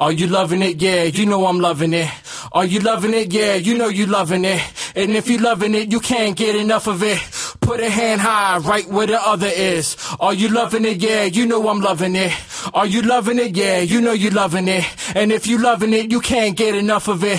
Are you loving it? Yeah, you know I'm loving it. Are you loving it? Yeah, you know you loving it. And if you loving it, you can't get enough of it. Put a hand high, right where the other is. Are you loving it? Yeah, you know I'm loving it. Are you loving it? Yeah, you know you loving it. And if you loving it, you can't get enough of it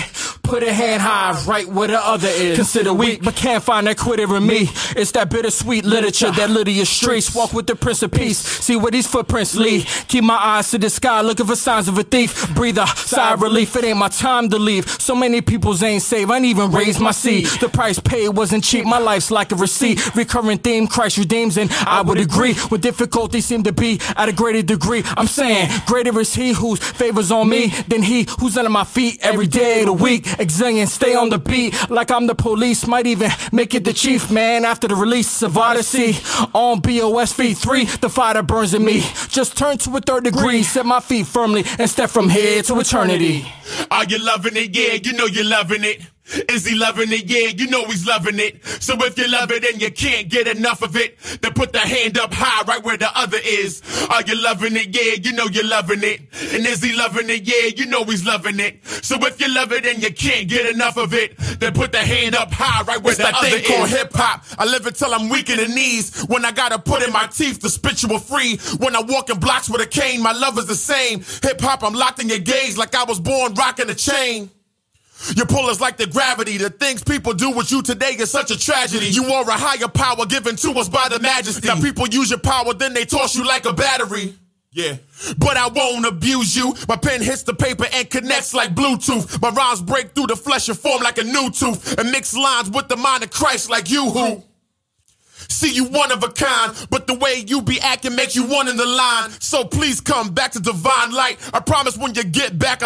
put a hand high right where the other is. Consider weak, but can't find that quitter in me. It's that bittersweet literature that Lydia streets. Walk with the Prince of Peace, see where these footprints lead. Keep my eyes to the sky, looking for signs of a thief. Breathe a sigh of relief, it ain't my time to leave. So many people's ain't safe, I ain't even raised my seed. The price paid wasn't cheap, my life's like a receipt. Recurring theme, Christ redeems, and I would agree. When difficulties seem to be at a greater degree, I'm saying, greater is he whose favors on me than he who's under my feet every day of the week. Exillion, stay on the beat like I'm the police. Might even make it the chief, man. After the release of Odyssey on BOS V3, the fire burns in me. Just turn to a third degree, set my feet firmly, and step from here to eternity. Are you loving it? Yeah, you know you're loving it. Is he loving it? Yeah, you know he's loving it. So if you love it and you can't get enough of it, then put the hand up high right where the other is. Are you loving it? Yeah, you know you're loving it. And is he loving it? Yeah, you know he's loving it. So if you love it and you can't get enough of it, then put the hand up high right where it's the that other thing is. called hip hop. I live until I'm weak in the knees. When I gotta put in my teeth to spit you free. When I walk in blocks with a cane, my love is the same. Hip hop, I'm locked in your gaze like I was born rocking a chain. Your pull is like the gravity. The things people do with you today is such a tragedy. You are a higher power given to us by the majesty. Now people use your power, then they toss you like a battery. Yeah. But I won't abuse you. My pen hits the paper and connects like Bluetooth. My rhymes break through the flesh and form like a new tooth. And mix lines with the mind of Christ like you who. See you one of a kind, but the way you be acting makes you one in the line. So please come back to divine light. I promise when you get back, I